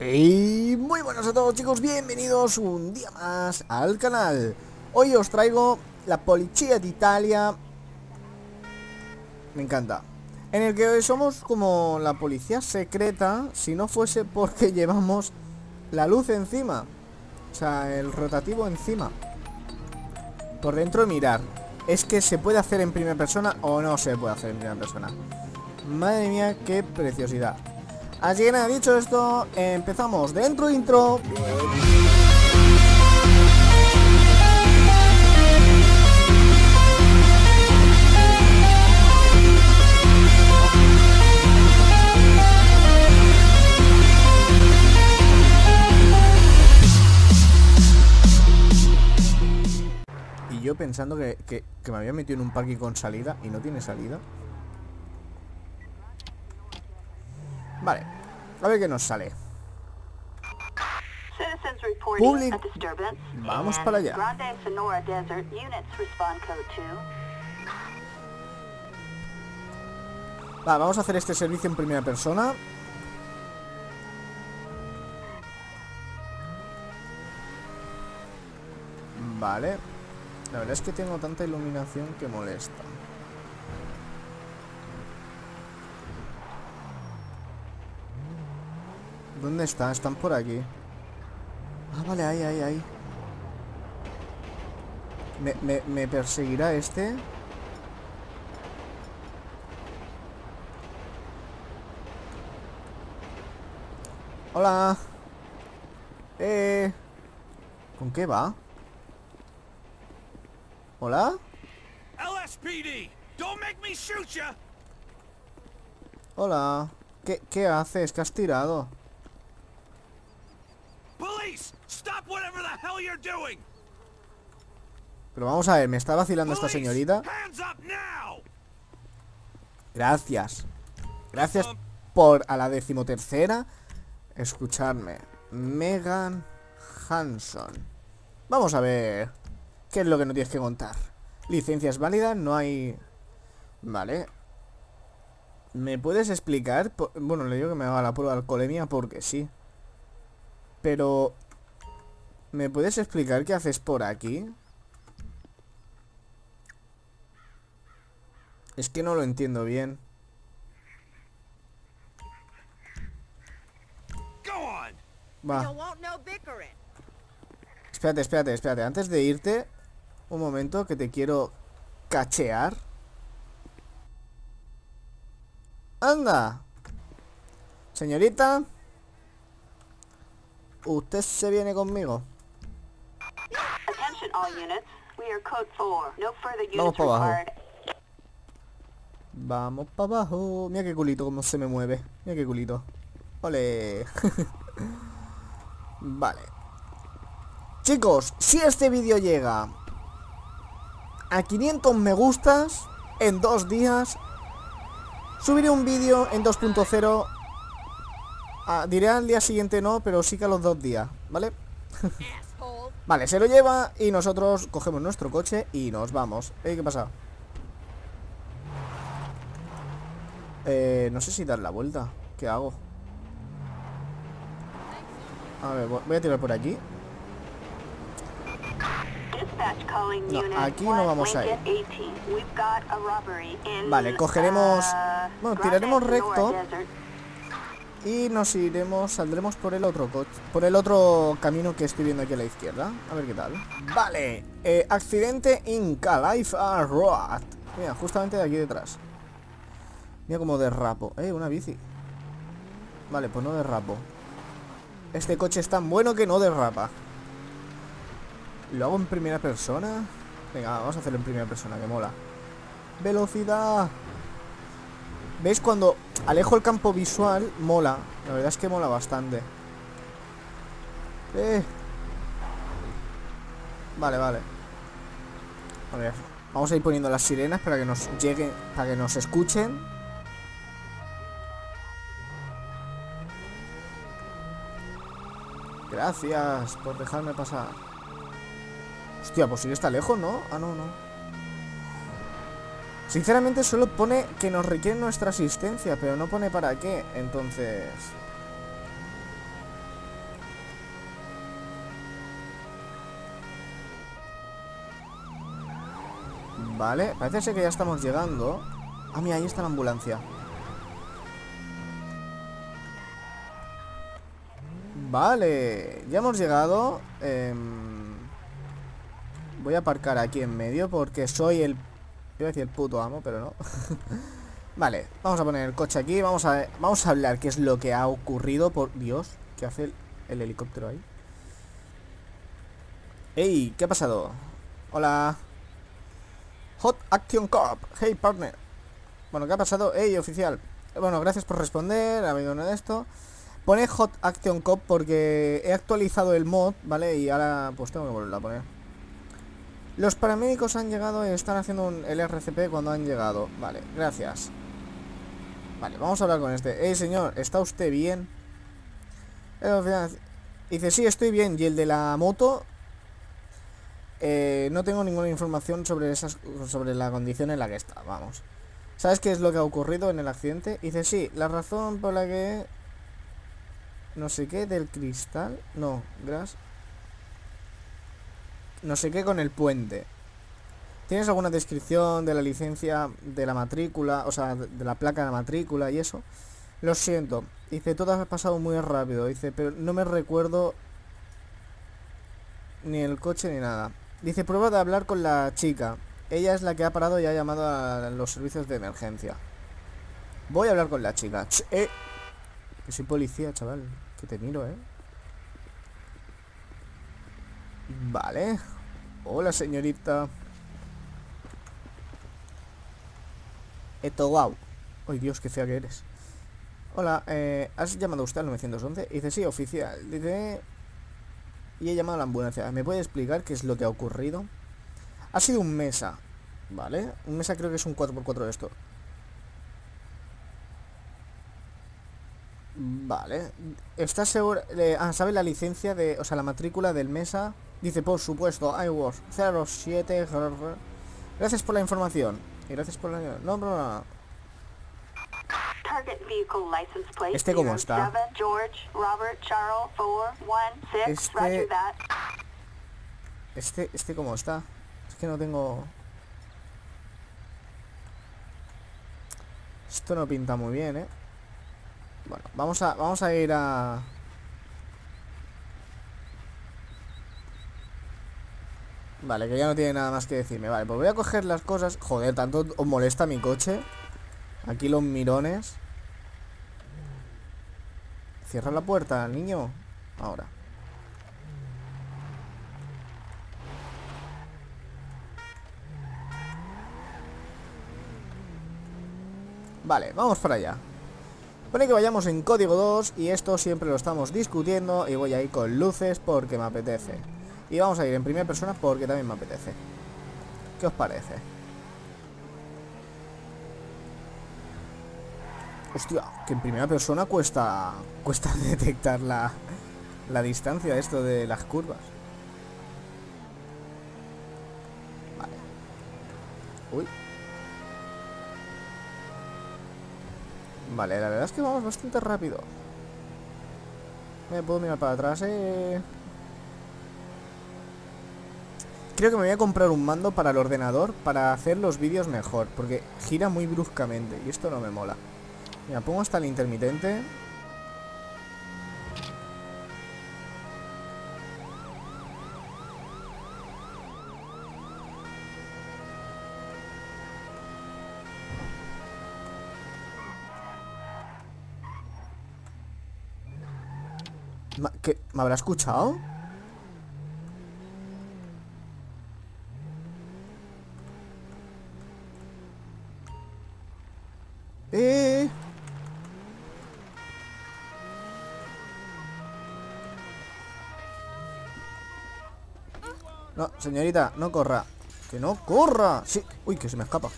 Y muy buenos a todos chicos, bienvenidos un día más al canal. Hoy os traigo la Policía de Italia. Me encanta. En el que somos como la policía secreta Si no fuese porque llevamos la luz encima. O sea, el rotativo encima. Por dentro mirar. Es que se puede hacer en primera persona o no se puede hacer en primera persona Madre mía, qué preciosidad Así que nada, dicho esto, empezamos dentro intro. Y yo pensando que, que, me había metido en un parque con salida y no tiene salida. Vale, a ver qué nos sale. Public. Vamos para allá. Va, vamos a hacer este servicio en primera persona. Vale. La verdad es que tengo tanta iluminación que molesta. ¿Dónde están? Están por aquí. Ah, vale, ahí, ahí, ahí. ¿Me, me, me perseguirá este? Hola. Eh. ¿Con qué va? ¿Hola? LSPD, don't make me shoot ya. Hola. ¿Qué, ¿Qué haces? ¿Qué has tirado? Pero vamos a ver, ¿me está vacilando esta señorita? Gracias. Gracias por a la decimotercera escucharme. Megan Hanson. Vamos a ver qué es lo que nos tienes que contar. Licencia es válida, no hay... Vale. ¿Me puedes explicar? Bueno, le digo que me haga la prueba de alcoholemia porque sí. Pero... ¿Me puedes explicar qué haces por aquí? Es que no lo entiendo bien. Va. Espérate, espérate, espérate. Antes de irte, un momento que te quiero cachear. ¡Anda! Señorita. Usted se viene conmigo. Vamos units pa' abajo. Vamos para abajo. Mira qué culito cómo se me mueve. Mira qué culito. Ole. vale. Chicos, si este vídeo llega a 500 me gustas en dos días, subiré un vídeo en 2.0. Ah, diré al día siguiente no, pero sí que a los dos días, ¿vale? Vale, se lo lleva y nosotros cogemos nuestro coche y nos vamos. Eh, ¿Qué pasa? Eh, no sé si dar la vuelta. ¿Qué hago? A ver, vo- voy a tirar por aquí. No, aquí no vamos a ir. Lincoln 18. We've got a robbery in, Vale, cogeremos- uh, bueno, tiraremos recto. Y nos iremos, saldremos por el otro coche, por el otro camino que estoy viendo aquí a la izquierda. A ver qué tal. Vale, eh, accidente in Califa Road. Mira, justamente de aquí detrás. Mira como derrapo. Eh, una bici. Vale, pues no derrapo. Este coche es tan bueno que no derrapa. ¿Lo hago en primera persona? Venga, vamos a hacerlo en primera persona, que mola. Velocidad. ¿Veis? Cuando alejo el campo visual, mola. La verdad es que mola bastante. Eh. Vale, vale. A ver. Vamos a ir poniendo las sirenas para que nos lleguen, para que nos escuchen. Gracias por dejarme pasar. Hostia, pues sí está lejos, ¿no? Ah, no, no. Sinceramente solo pone que nos requiere nuestra asistencia, pero no pone para qué, entonces... Vale, parece ser que ya estamos llegando. Ah, mira, ahí está la ambulancia. Vale, ya hemos llegado. Em, voy a aparcar aquí en medio porque soy el Iba a decir el puto amo, pero no. vale, vamos a poner el coche aquí. Vamos a, vamos a hablar qué es lo que ha ocurrido. Por Dios, ¿qué hace el, el helicóptero ahí? ¡Ey! ¿Qué ha pasado? Hola. Hot Action Corp. Hey, partner. Bueno, ¿qué ha pasado? ¡Ey, oficial! Bueno, gracias por responder. Ha habido uno de esto. Pone Hot Action Cop porque he actualizado el mod, ¿vale? Y ahora pues tengo que volverlo a poner. Los paramédicos han llegado y están haciendo un, el RCP cuando han llegado. Vale, gracias. Vale, vamos a hablar con este. Hey, señor, ¿está usted bien? Oficial Dice, sí, estoy bien. Y el de la moto... eh, no tengo ninguna información sobre esas sobre la condición en la que está, vamos. ¿Sabes qué es lo que ha ocurrido en el accidente? Dice, sí, la razón por la que... No sé qué del cristal. No, gras. No sé qué con el puente. ¿Tienes alguna descripción de la licencia de la matrícula? O sea, de la placa de la matrícula y eso. Lo siento. Dice, todo ha pasado muy rápido. Dice, pero no me recuerdo ni el coche ni nada. Dice, prueba de hablar con la chica. Ella es la que ha parado y ha llamado a los servicios de emergencia. Voy a hablar con la chica. Ch, eh. Que soy policía, chaval. Que te miro, eh. Vale. Hola, señorita. Eto, wow. Ay, Dios, qué fea que eres. Hola, eh, ¿has llamado usted al 911? Dice, sí, oficial. Dice... Y he llamado a la ambulancia. ¿Me puede explicar qué es lo que ha ocurrido? Ha sido un mesa. ¿Vale? Un mesa creo que es un 4x4 esto. Vale. ¿Estás seguro? Eh, ah, ¿sabe la licencia de... O sea, la matrícula del mesa? Dice, por supuesto, I was 07... Gracias por la información. Y gracias por la... No, no, no. Este cómo está. 07 George Robert Charles 416. Este-. Este, este cómo está. Es que no tengo... Esto no pinta muy bien, ¿eh? Bueno, vamos a, vamos a ir a... Vale, que ya no tiene nada más que decirme. Vale, pues voy a coger las cosas. Joder, tanto os molesta mi coche. Aquí los mirones. Cierra la puerta, niño. Ahora. Vale, vamos para allá. Pone que vayamos en código 2 y esto siempre lo estamos discutiendo y voy a ir con luces porque me apetece. Y vamos a ir en primera persona porque también me apetece. ¿Qué os parece? Hostia, que en primera persona cuesta cuesta detectar la, la distancia esto de las curvas. Vale. Uy. Vale, la verdad es que vamos bastante rápido. Me puedo mirar para atrás, eh. Creo que me voy a comprar un mando para el ordenador para hacer los vídeos mejor, porque gira muy bruscamente y esto no me mola. Mira, pongo hasta el intermitente. ¿Me habrá escuchado? ¡Eh! No, señorita, no corra. ¡Que no corra! Sí. Uy, que se me escapa.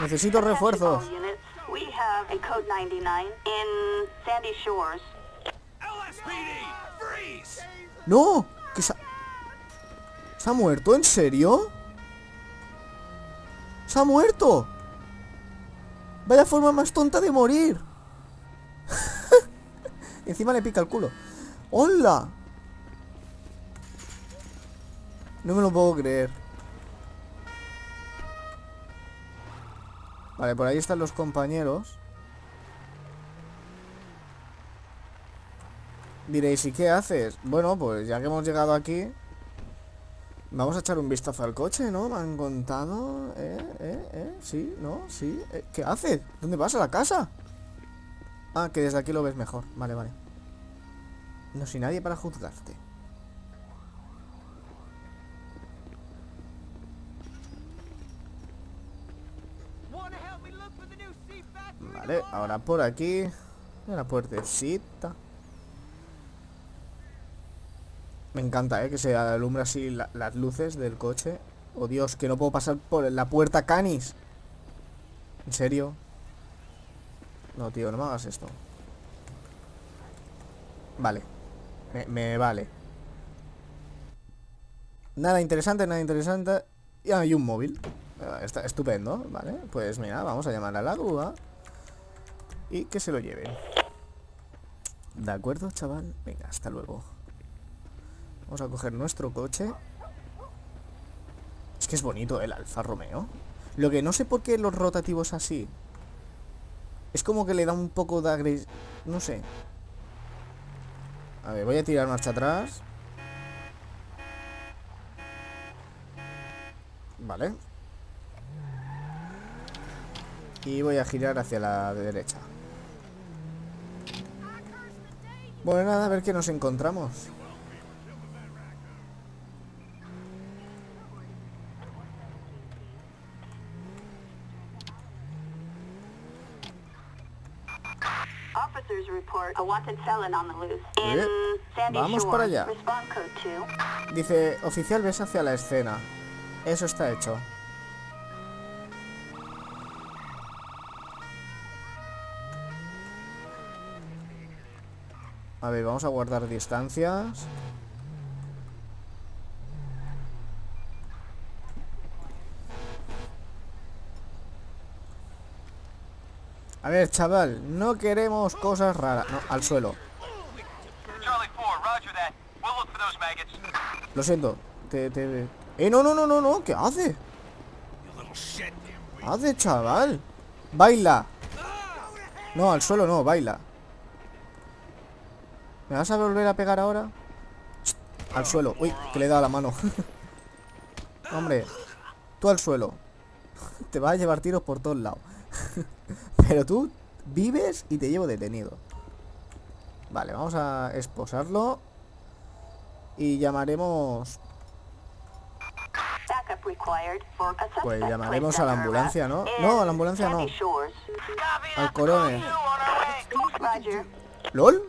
Necesito refuerzos. All units, we have a code 99 in Sandy Shores. ¡No! ¿Que se ha... ¿Se ha muerto? ¿En serio? ¡Se ha muerto! Vaya forma más tonta de morir. Encima le pica el culo. ¡Hola! No me lo puedo creer. Vale, por ahí están los compañeros. Diréis, ¿y qué haces? Bueno, pues ya que hemos llegado aquí Vamos a echar un vistazo al coche, ¿no? Me han contado ¿Eh? ¿Eh? ¿Eh? ¿Sí? ¿No? ¿Sí? ¿Eh? ¿Qué haces? ¿Dónde vas? ¿A la casa? Ah, que desde aquí lo ves mejor Vale, vale No soy nadie para juzgarte? Vale, ahora por aquí Una puertecita Me encanta, ¿eh? Que se alumbra así la- las luces del coche. Oh Dios, que no puedo pasar por la puerta Canis. ¿En serio? No, tío, no me hagas esto. Vale. Me, vale. Nada interesante, nada interesante. Y hay un móvil. Eh, Está estupendo, ¿vale? Pues mira, vamos a llamar a la grúa. Y que se lo lleven De acuerdo, chaval. Venga, hasta luego Vamos a coger nuestro coche. Es que es bonito el Alfa Romeo. Lo que no sé por qué los rotativos así Es como que le da un poco de agres... No sé. A ver, voy a tirar marcha atrás. Vale. Y voy a girar hacia la derecha. Bueno, nada, a ver qué nos encontramos Vamos para allá. Respond code 2. Dice, oficial, ves hacia la escena. Eso está hecho. A ver, vamos a guardar distancias. Ver, chaval, no queremos cosas raras. No, al suelo. Charlie 4, roger that. We'll look for those maggots. Lo siento. Te, te... ¡Eh, no, no, no, no, no! ¿Qué hace? ¿Qué hace, chaval? ¡Baila! No, al suelo no, baila. ¿Me vas a volver a pegar ahora? Al suelo. Uy, que le he dado la mano. Hombre, tú al suelo. Te vas a llevar tiros por todos lados. Pero tú vives y te llevo detenido. Vale, vamos a esposarlo. Y llamaremos... Pues llamaremos a la ambulancia, ¿no? No, a la ambulancia no. Al coronel. Roger. ¿LOL?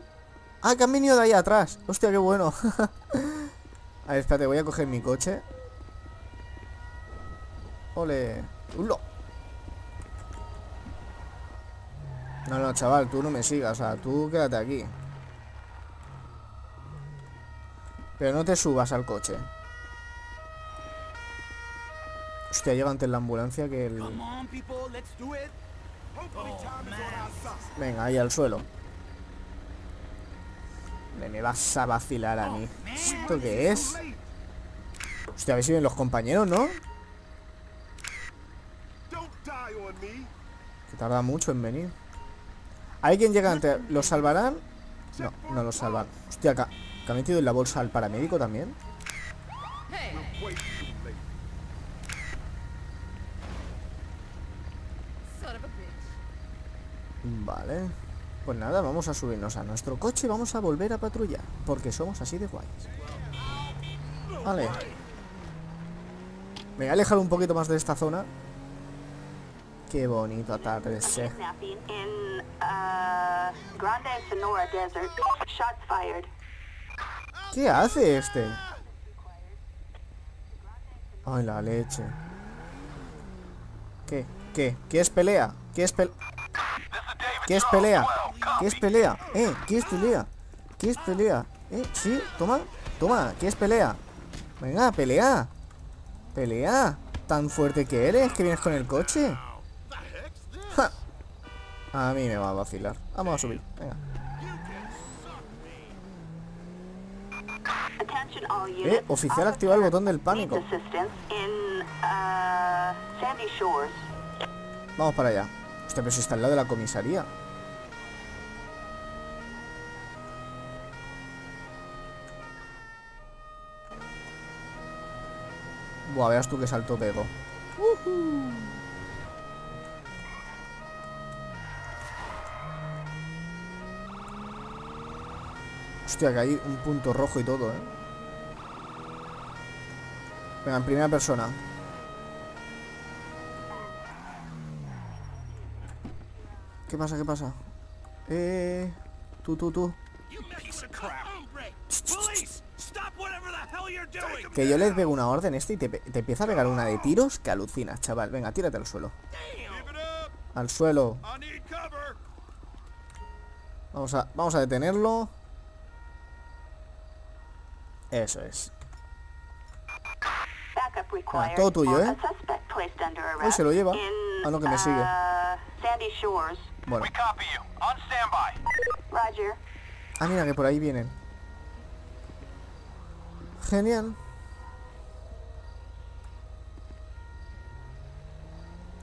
Ah, que han venido de ahí atrás. Hostia, qué bueno. a ver, espérate, voy a coger mi coche. Ole. ¡Ulo! No, no, chaval, tú no me sigas. O sea, tú quédate aquí. Pero no te subas al coche. Hostia, llega antes la ambulancia que el... Side. Venga, ahí al suelo. Me, me vas a vacilar a mí. ¿Esto qué es? Hostia, a ver si ven los compañeros, ¿no? Que tarda mucho en venir. ¿Hay quien llega antes? ¿Los salvarán? No, no los salvan. Hostia, ¿que, que ha metido en la bolsa al paramédico también? Vale. Pues nada, vamos a subirnos a nuestro coche y vamos a volver a patrullar. Porque somos así de guays. Vale. Me voy a alejar un poquito más de esta zona. Qué bonito atardecer. In. ¿Qué hace este? Ay, la leche. ¿Qué? ¿Qué? ¿Qué es pelea? ¿Qué es pelea? ¿Qué es pelea? ¿Qué es pelea? ¿Eh? ¿Qué es pelea? ¿Qué es pelea? ¿Eh? ¿Sí? Toma, toma, ¿qué es pelea? Venga, pelea. Pelea. Tan fuerte que eres que vienes con el coche. A mí me va a vacilar. Vamos a subir. Venga. Eh, oficial, activa el botón del pánico. Uh. Vamos para allá. Hostia, pero si está al lado de la comisaría. Buah, veas tú que salto pego. Hostia, que hay un punto rojo y todo, eh. Venga, en primera persona. ¿Qué pasa? ¿Qué pasa? Eh... Tú, tú, tú. Que yo le pego una orden este y te, te empieza a pegar una de tiros que alucinas, chaval. Venga, tírate al suelo. Al suelo. Vamos a, vamos a detenerlo. Eso es. Backup required. todo tuyo, ¿eh? arrest se lo lleva. Ah, no, que me sigue. uh, Sandy Shores. Bueno. copy you. On standby. Roger. Ah, mira, que por ahí vienen. Genial.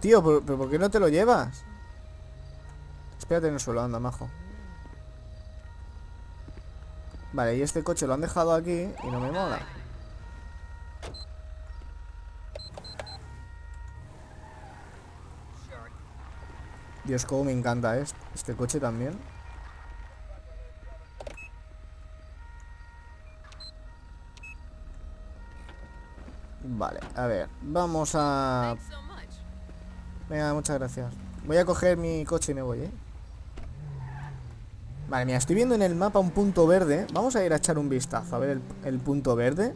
Tío, ¿pero, pero por qué no te lo llevas? Espérate en el suelo, anda, majo. Vale, y este coche lo han dejado aquí y no me mola. Dios, cómo me encanta ¿eh? este coche también. Vale, a ver, vamos a... Venga, muchas gracias. Voy a coger mi coche y me voy, ¿eh? Vale, mira, estoy viendo en el mapa un punto verde. Vamos a ir a echar un vistazo, a ver el, punto verde.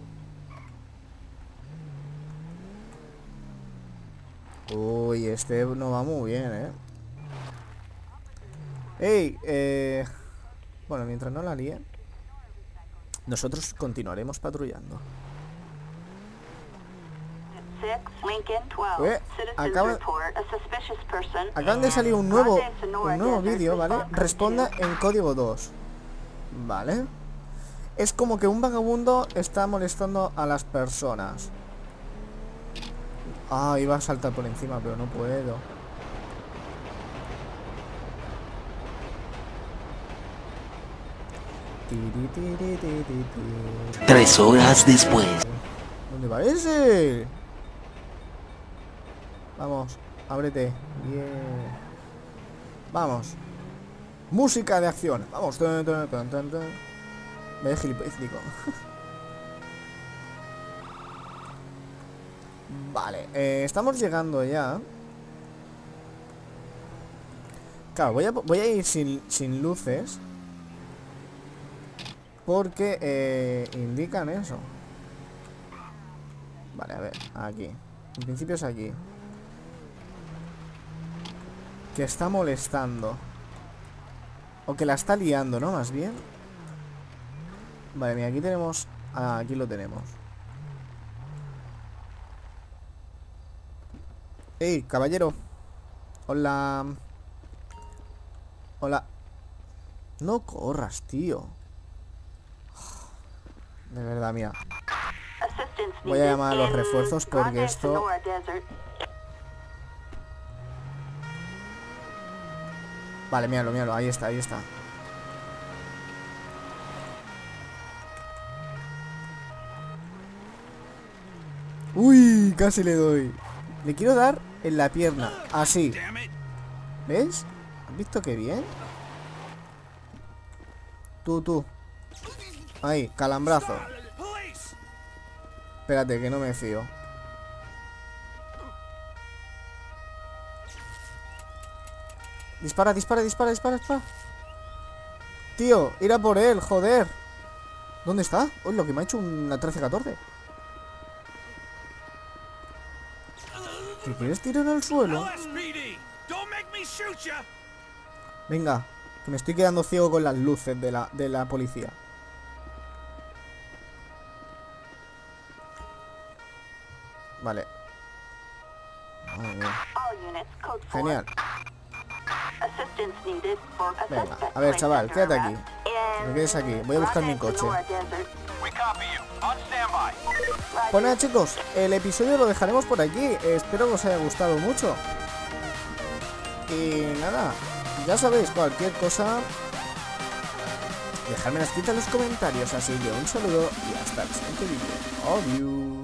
Uy, este no va muy bien, ¿eh? Ey, eh... Bueno, mientras no la líe, nosotros continuaremos patrullando. 6, Lincoln 12. Citizens acaba- report a suspicious person. Acaban de salir un nuevo, un nuevo vídeo, ¿vale? Responda en código 2. ¿Vale? Es como que un vagabundo está molestando a las personas. Ah, iba a saltar por encima, pero no puedo. Tiri, tiri, tiri, tiri. Tres horas después. ¿Dónde va ese? Vamos, ábrete. Bien. Vamos. Música de acción. Vamos. Me digo. Vale, eh, estamos llegando ya. Claro, voy a, ir sin, sin luces. Porque eh, indican eso. Vale, a ver, aquí. En principio es aquí. Que está molestando. O que la está liando, ¿no? Más bien. Vale, mira, aquí tenemos... Ah, aquí lo tenemos. ¡Ey, caballero! Hola. Hola. No corras, tío. De verdad. Assistance Voy a llamar a los refuerzos porque esto- Vale, míralo, míralo. Ahí está, ahí está. Uy, casi le doy. Le quiero dar en la pierna. Así. ¿Ves? ¿Has visto qué bien? Tú, tú. Ahí, calambrazo. Espérate, que no me fío. Dispara, dispara, dispara, dispara, dispara. Tío, ir a por él, joder. ¿Dónde está? Uy, lo que me ha hecho una 13-14. ¿Qué quieres tirar al suelo? LSPD. Don't make me shoot ya. Venga, que me estoy quedando ciego con las luces de la, de la policía. Vale. Muy bien. All units, code 4. Genial. Venga, a ver, chaval, quédate aquí. Te quedes aquí. Voy a buscar mi coche. Pues nada chicos, el episodio lo dejaremos por aquí. Espero que os haya gustado mucho. Y nada, ya sabéis, cualquier cosa, dejadme escrita en los comentarios. Así que un saludo y hasta el siguiente vídeo. Adiós.